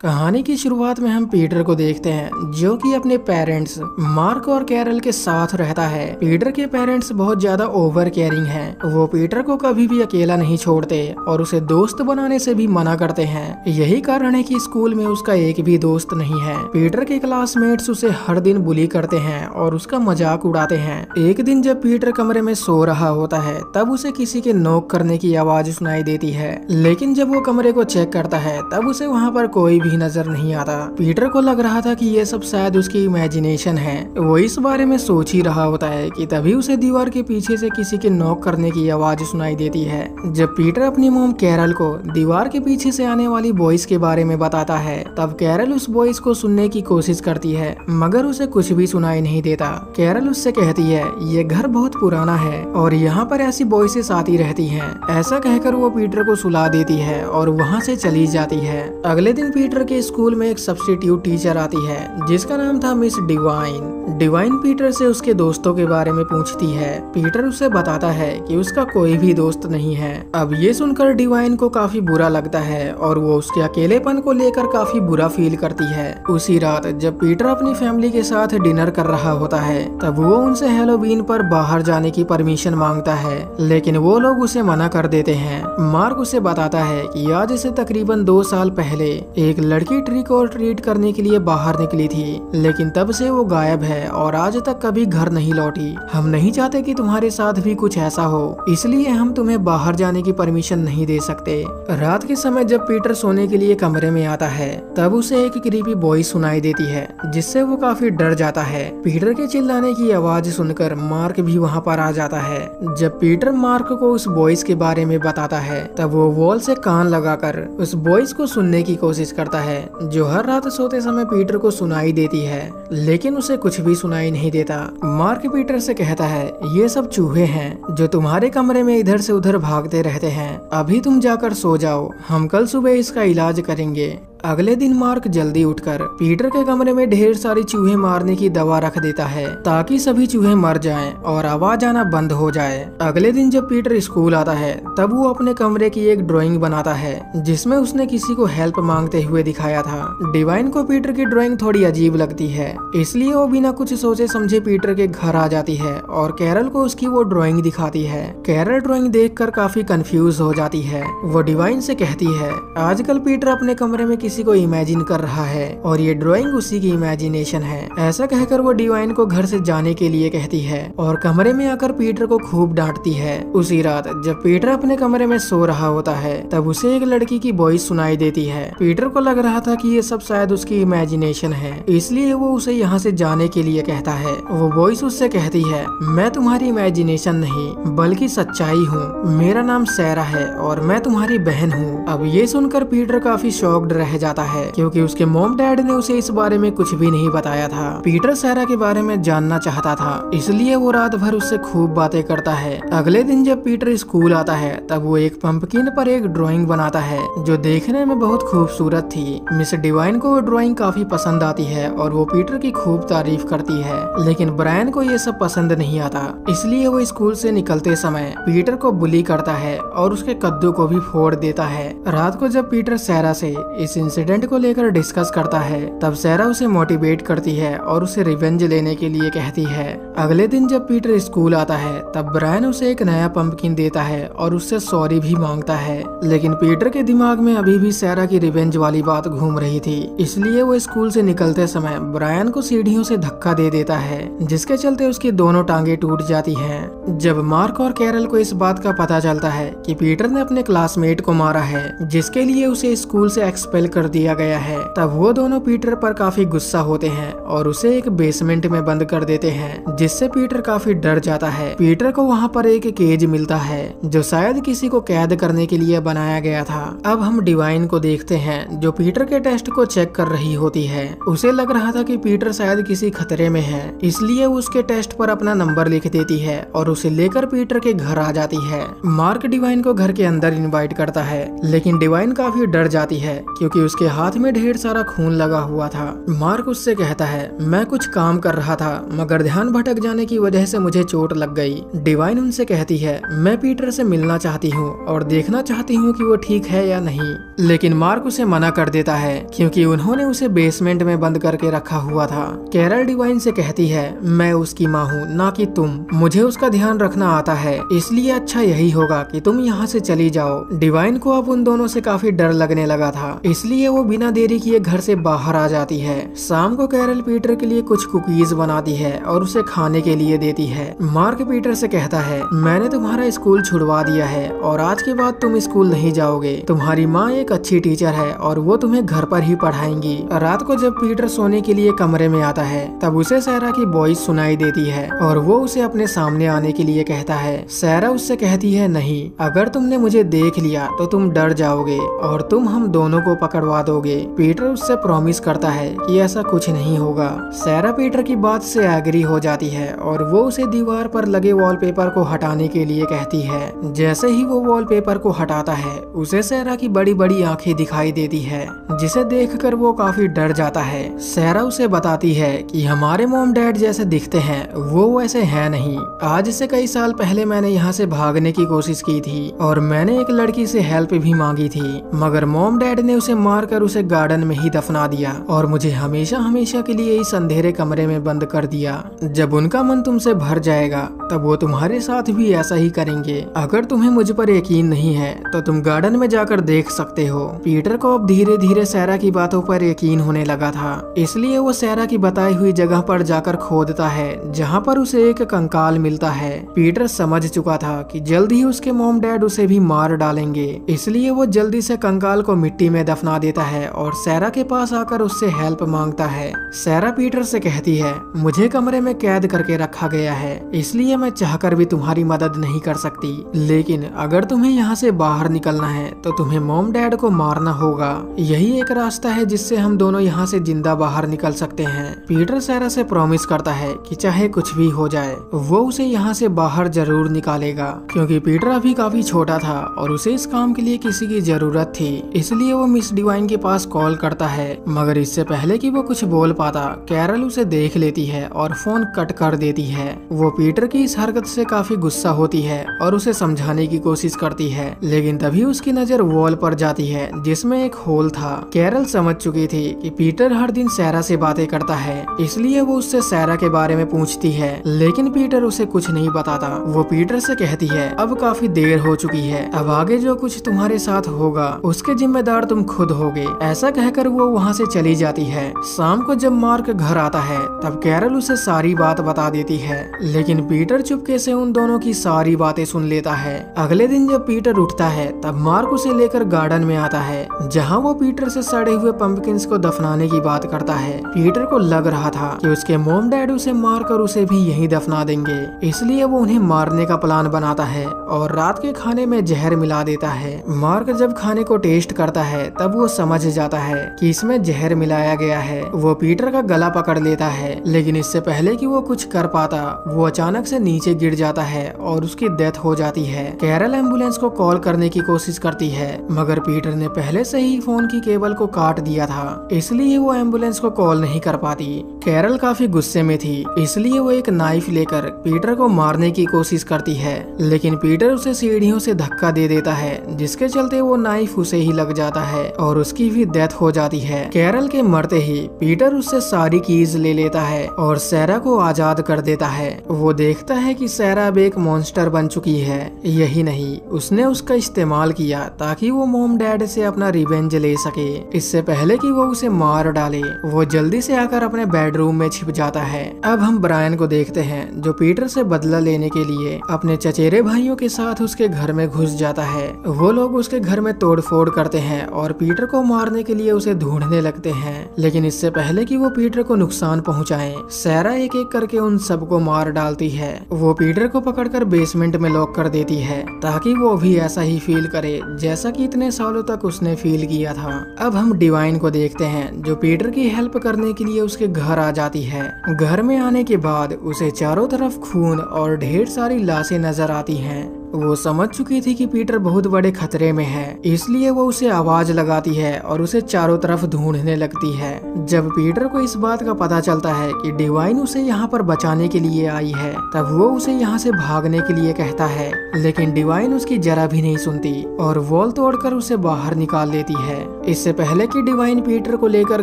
कहानी की शुरुआत में हम पीटर को देखते हैं, जो कि अपने पेरेंट्स मार्क और कैरल के साथ रहता है। पीटर के पेरेंट्स बहुत ज़्यादा ओवर केयरिंग हैं। वो पीटर को कभी भी अकेला नहीं छोड़ते और उसे दोस्त बनाने से भी मना करते हैं। यही कारण है कि स्कूल में उसका एक भी दोस्त नहीं है। पीटर के क्लासमेट्स उसे हर दिन बुली करते हैं और उसका मज़ाक उड़ाते हैं। एक दिन जब पीटर कमरे में सो रहा होता है, तब उसे किसी के नोक करने की आवाज़ सुनाई देती है। लेकिन जब वो कमरे को चेक करता है, तब उसे वहाँ पर कोई भी नज़र नहीं आता। पीटर को लग रहा था कि ये सब शायद उसकी इमेजिनेशन है। वो इस बारे में सोच ही रहा होता है कि तभी उसे दीवार के पीछे से किसी के नॉक करने की आवाज़ सुनाई देती है। जब पीटर अपनी मोम कैरल को दीवार के पीछे से आने वाली वॉइस के बारे में बताता है, तब कैरल उस वॉइस को सुनने की कोशिश करती है, मगर उसे कुछ भी सुनाई नहीं देता। कैरल उससे कहती है, ये घर बहुत पुराना है और यहाँ पर ऐसी वॉइसेस आती रहती हैं। ऐसा कहकर वो पीटर को सुला देती है और वहाँ से चली जाती है। अगले दिन पीटर के स्कूल में एक सब्सिट्यूट टीचर आती है, जिसका नाम था मिस डिवाइन डिवाइन पीटर से उसके दोस्तों के बारे में पूछती है। पीटर उसे बताता है कि उसका कोई भी दोस्त नहीं है। अब ये सुनकर डिवाइन को काफ़ी बुरा लगता है और वो उसके अकेलेपन को लेकर काफ़ी बुरा फील करती है। उसी रात जब पीटर अपनी फैमिली के साथ डिनर कर रहा होता है, तब वो उनसे हेलोवीन पर बाहर जाने की परमिशन माँगता है, लेकिन वो लोग उसे मना कर देते हैं। मार्क उसे बताता है कि आज से तकरीबन दो साल पहले एक लड़की ट्रिक और ट्रीट करने के लिए बाहर निकली थी, लेकिन तब से वो गायब है और आज तक कभी घर नहीं लौटी। हम नहीं चाहते कि तुम्हारे साथ भी कुछ ऐसा हो, इसलिए हम तुम्हें बाहर जाने की परमिशन नहीं दे सकते। रात के समय जब पीटर सोने के लिए कमरे में आता है, तब उसे एक क्रीपी वॉइस सुनाई देती है, जिससे वो काफ़ी डर जाता है। पीटर के चिल्लाने की आवाज़ सुनकर मार्क भी वहाँ पर आ जाता है। जब पीटर मार्क को उस वॉइस के बारे में बताता है, तब वो वॉल से कान लगाकर उस वॉइस को सुनने की कोशिश करता है, जो हर रात सोते समय पीटर को सुनाई देती है, लेकिन उसे कुछ भी सुनाई नहीं देता। मार्क पीटर से कहता है, ये सब चूहे हैं, जो तुम्हारे कमरे में इधर से उधर भागते रहते हैं। अभी तुम जाकर सो जाओ, हम कल सुबह इसका इलाज करेंगे। अगले दिन मार्क जल्दी उठकर पीटर के कमरे में ढेर सारी चूहे मारने की दवा रख देता है, ताकि सभी चूहे मर जाएँ और आवाज़ आना बंद हो जाए। अगले दिन जब पीटर स्कूल आता है, तब वो अपने कमरे की एक ड्राइंग बनाता है, जिसमें उसने किसी को हेल्प मांगते हुए दिखाया था। डिवाइन को पीटर की ड्राइंग थोड़ी अजीब लगती है, इसलिए वो बिना कुछ सोचे समझे पीटर के घर आ जाती है और कैरल को उसकी वो ड्राइंग दिखाती है। कैरल ड्राइंग देख काफ़ी कंफ्यूज हो जाती है। वो डिवाइन से कहती है, आजकल पीटर अपने कमरे में किसी को इमेजिन कर रहा है और ये ड्राइंग उसी की इमेजिनेशन है। ऐसा कहकर वो डिवाइन को घर से जाने के लिए कहती है और कमरे में आकर पीटर को खूब डांटती है। उसी रात जब पीटर अपने कमरे में सो रहा होता है, तब उसे एक लड़की की वॉइस सुनाई देती है। पीटर को लग रहा था कि ये सब शायद उसकी इमेजिनेशन है, इसलिए वो उसे यहाँ से जाने के लिए कहता है। वो वॉइस उससे कहती है, मैं तुम्हारी इमेजिनेशन नहीं, बल्कि सच्चाई हूँ। मेरा नाम सैरा है और मैं तुम्हारी बहन हूँ। अब ये सुनकर पीटर काफ़ी शॉक्ड रह जाता है, क्योंकि उसके मोम डैड ने उसे इस बारे में कुछ भी नहीं बताया था। पीटर सैरा के बारे में जानना चाहता था, इसलिए वो रात भर उससे खूब बातें करता है। अगले दिन जब पीटर स्कूल आता है, तब वो एक पंपकिन पर एक ड्राइंग बनाता है, जो देखने में बहुत खूबसूरत थी। मिस डिवाइन को वो ड्राइंग काफ़ी पसंद आती है, और वो पीटर की खूब तारीफ़ करती है। लेकिन ब्रायन को ये सब पसंद नहीं आता, इसलिए वो स्कूल से निकलते समय पीटर को बुली करता है, और उसके कद्दू को भी फोड़ देता है। रात को जब पीटर सैरा से इस इंसिडेंट को लेकर डिस्कस करता है, तब सैरा उसे मोटिवेट करती है और उसे रिवेंज लेने के लिए कहती है। अगले दिन जब पीटर स्कूल आता है, तब ब्रायन उसे एक नया पंपकिन देता है और उससे सॉरी भी माँगता है। लेकिन पीटर के दिमाग में अभी भी सैरा की रिवेंज वाली बात घूम रही थी। इसलिए वो स्कूल से निकलते समय ब्रायन को सीढ़ियों से धक्का दे देता है, जिसके चलते उसकी दोनों टांगे टूट जाती हैं। जब मार्क और कैरल को इस बात का पता चलता है कि पीटर ने अपने क्लासमेट को मारा है, जिसके लिए उसे स्कूल से एक्सपेल कर दिया गया है। तब वो दोनों पीटर पर काफ़ी गुस्सा होते हैं और उसे एक बेसमेंट में बंद कर देते हैं, जिससे पीटर काफ़ी डर जाता है। पीटर को वहाँ पर एक केज मिलता है, जो शायद किसी को कैद करने के लिए बनाया गया था। अब हम डिवाइन को देखते हैं, जो पीटर के टेस्ट को चेक कर रही होती है। उसे लग रहा था कि पीटर शायद किसी खतरे में है, इसलिए उसके टेस्ट पर अपना नंबर लिख देती है और उसे लेकर पीटर के घर आ जाती है। मार्क डिवाइन को घर के अंदर इनवाइट करता है, लेकिन डिवाइन काफ़ी डर जाती है, क्योंकि उसके हाथ में ढेर सारा खून लगा हुआ था। मार्क उससे कहता है, मैं कुछ काम कर रहा था, मगर ध्यान भटक जाने की वजह से मुझे चोट लग गई। डिवाइन उनसे कहती है, मैं पीटर से मिलना चाहती हूँ और देखना चाहती हूँ कि वो ठीक है या नहीं। लेकिन मार्क उसे मना कर देता है, क्योंकि उन्होंने उसे बेसमेंट में बंद करके रखा हुआ था। कैरल डिवाइन से कहती है, मैं उसकी माँ हूँ, ना कि तुम। मुझे उसका ध्यान रखना आता है, इसलिए अच्छा यही होगा कि तुम यहाँ से चली जाओ। डिवाइन को अब उन दोनों से काफ़ी डर लगने लगा था, इसलिए वो बिना देरी किए घर से बाहर आ जाती है। शाम को कैरल पीटर के लिए कुछ कुकीज बनाती है और उसे खाने के लिए देती है। मार्क पीटर से कहता है, मैंने तुम्हारा स्कूल छुड़वा दिया है और आज के बाद तुम स्कूल नहीं जाओगे। तुम्हारी माँ एक अच्छी टीचर है और वो तुम्हें घर पर ही पढ़ाएँगी। रात को जब पीटर सोने के लिए कमरे में आता है, तब उसे सहरा की वॉइस सुनाई देती है और वो उसे अपने सामने आने के लिए कहता है सहरा उससे कहती है, नहीं, अगर तुमने मुझे देख लिया तो तुम डर जाओगे और तुम हम दोनों को पकड़वा दोगे। पीटर उससे प्रॉमिस करता है कि ऐसा कुछ नहीं होगा। सहरा पीटर की बात से एग्री हो जाती है और वो उसे दीवार पर लगे वॉलपेपर को हटाने के लिए कहती है। जैसे ही वो वॉलपेपर को हटाता है, उसे सहरा की बड़ी बड़ी आँखें दिखाई देती है, जिसे देखकर वो काफ़ी डर जाता है। सहरा उसे बताती है कि हमारे मोम डैड जैसे दिखते हैं, वो वैसे है नहीं। आज से कई साल पहले मैंने यहाँ से भागने की कोशिश की थी और मैंने एक लड़की से हेल्प भी मांगी थी, मगर मोम डैड ने उसे मारकर उसे गार्डन में ही दफना दिया और मुझे हमेशा हमेशा के लिए इस अंधेरे कमरे में बंद कर दिया। जब उनका मन तुमसे भर जाएगा, तब वो तुम्हारे साथ भी ऐसा ही करेंगे। अगर तुम्हें मुझ पर यकीन नहीं है तो तुम गार्डन में जाकर देख सकते हो। पीटर को अब धीरे धीरे सैरा की बातों पर यकीन होने लगा था। इसलिए वो सैरा की बताई हुई जगह पर जाकर खोदता है, जहाँ पर उसे एक कंकाल मिलता है। पीटर समझ चुका था कि जल्द ही उसके मोम डैड उसे भी मार डालेंगे। इसलिए वो जल्दी से कंकाल को मिट्टी में दफना देता है और सैरा के पास आकर उससे हेल्प माँगता है। सैरा पीटर से कहती है, मुझे कमरे में कैद करके रखा गया है, इसलिए मैं चाहकर भी तुम्हारी मदद नहीं कर सकती। लेकिन अगर तुम्हें यहाँ से बाहर निकलना है तो तुम्हें मोम डैड को मारना होगा। यही एक रास्ता है जिससे हम दोनों यहाँ से ज़िंदा बाहर निकल सकते हैं। पीटर सैरा से प्रॉमिस करता है कि चाहे कुछ भी हो जाए, वो उसे यहाँ से बाहर ज़रूर निकालेगा। क्योंकि पीटर अभी काफ़ी छोटा था और उसे इस काम के लिए किसी की ज़रूरत थी, इसलिए वो मिस डिवाइन के पास कॉल करता है, मगर इससे पहले कि वो कुछ बोल पाता कैरल उसे देख लेती है और फ़ोन कट कर देती है। वो पीटर की इस हरकत से काफ़ी गुस्सा होती है और उसे समझाने की कोशिश करती है, लेकिन तभी उसकी नज़र वॉल पर जाती है, जिसमें एक होल था। कैरल समझ चुकी थी कि पीटर हर दिन सैरा से बातें करता है, इसलिए वो उससे सैरा के बारे में पूछती है, लेकिन पीटर उसे कुछ नहीं बताता। वो पीटर से कहती है, अब काफ़ी देर हो चुकी है, अब आगे जो कुछ तुम्हारे साथ होगा, उसके जिम्मेदार तुम खुद होगे ऐसा कहकर वो वहाँ से चली जाती है। शाम को जब मार्क घर आता है, तब कैरल उसे सारी बात बता देती है। लेकिन पीटर चुपके से उन दोनों की सारी बातें सुन लेता है। अगले दिन जब पीटर उठता है, तब मार्क उसे लेकर गार्डन में आता है, जहाँ वो पीटर से सड़े हुए पंपकिंस को दफनाने की बात करता है। पीटर को लग रहा था कि उसके मोम डैड उसे मारकर उसे भी यहीं दफना देंगे। इसलिए वो उन्हें मारने का प्लान बनाता है और रात के खाने में जहर मिला देता है। मार्क जब खाने को टेस्ट करता है, तब वो समझ जाता है कि इसमें जहर मिलाया गया है। वो पीटर का गला पकड़ लेता है, लेकिन इससे पहले कि वो कुछ कर पाता, वो अचानक से नीचे गिर जाता है और उसकी डेथ हो जाती है। कैरल एंबुलेंस को कॉल करने की कोशिश करती है, मगर पीटर ने पहले से ही फ़ोन की केबल को काट दिया था, इसलिए वो एंबुलेंस को कॉल नहीं कर पाती। कैरल काफ़ी गुस्से में थी, इसलिए वो एक नाइफ लेकर पीटर को मारने की कोशिश करती है। लेकिन पीटर उसे सीढ़ियों से धक्का दे देता है, जिसके चलते वो नाइफ उसे ही लग जाता है और उसकी भी डेथ हो जाती है। कैरल के मरते ही पीटर उससे सारी कीज ले लेता है और सैरा को आज़ाद कर देता है। वो देखता है कि सैरा अब एक मॉन्स्टर बन चुकी है। यही नहीं, उसने उसका इस्तेमाल किया ताकि वो मोम डैड से अपना रिवेंज ले सके। इससे पहले कि वो उसे मार डाले, वो जल्दी से आकर अपने बेडरूम में छिप जाता है। अब हम ब्रायन को देखते हैं जो पीटर से बदला लेने के लिए अपने चचेरे भाइयों के साथ उसके घर में घुस जाता है। वो लोग उसके घर में तोड़ फोड़ करते हैं और पीटर को मारने के लिए उसे ढूँढने लगते हैं। लेकिन इससे पहले कि वो पीटर को नुकसान पहुंचाएँ, सैरा एक एक करके उन सबको मार डालती है। वो पीटर को पकड़कर बेसमेंट में लॉक कर देती है ताकि वो भी ऐसा ही फील करे जैसा कि इतने सालों तक उसने फील किया था। अब हम डिवाइन को देखते हैं जो पीटर की हेल्प करने के लिए उसके घर आ जाती है। घर में आने के बाद उसे चारों तरफ़ खून और ढेर सारी लाशें नज़र आती हैं। वो समझ चुकी थी कि पीटर बहुत बड़े खतरे में है, इसलिए वो उसे आवाज़ लगाती है और उसे चारों तरफ़ ढूँढने लगती है। जब पीटर को इस बात का पता चलता है कि डिवाइन उसे यहाँ पर बचाने के लिए आई है, तब वो उसे यहाँ से भागने के लिए कहता है, लेकिन डिवाइन उसकी जरा भी नहीं सुनती और वॉल तोड़कर उसे बाहर निकाल लेती है। इससे पहले कि डिवाइन पीटर को लेकर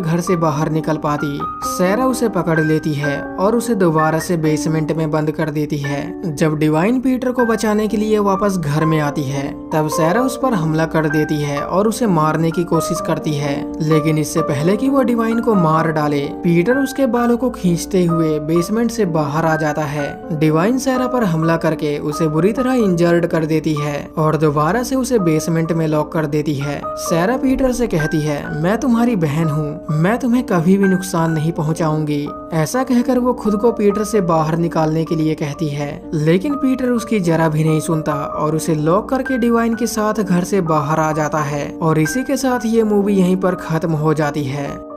घर से बाहर निकल पाती, सैरा उसे पकड़ लेती है और उसे दोबारा से बेसमेंट में बंद कर देती है। जब डिवाइन पीटर को बचाने के लिए वापस घर में आती है। तब सैरा उस पर हमला कर देती है और उसे मारने की कोशिश करती है। लेकिन इससे पहले कि वो डिवाइन को मार डाले, पीटर उसके बालों को खींचते हुए बेसमेंट से बाहर आ जाता है। डिवाइन सैरा पर हमला करके उसे बुरी तरह इंजर्ड कर देती है और दोबारा से उसे बेसमेंट में लॉक कर देती है। सैरा पीटर से कहती है, मैं तुम्हारी बहन हूँ। मैं तुम्हें कभी भी नुकसान नहीं पहुँचाऊँगी। ऐसा कहकर वो खुद को पीटर से बाहर निकालने के लिए कहती है। लेकिन पीटर उसकी जरा भी नहीं सुनता। और उसे लॉक करके डिवाइन के साथ घर से बाहर आ जाता है और इसी के साथ ये मूवी यहीं पर खत्म हो जाती है।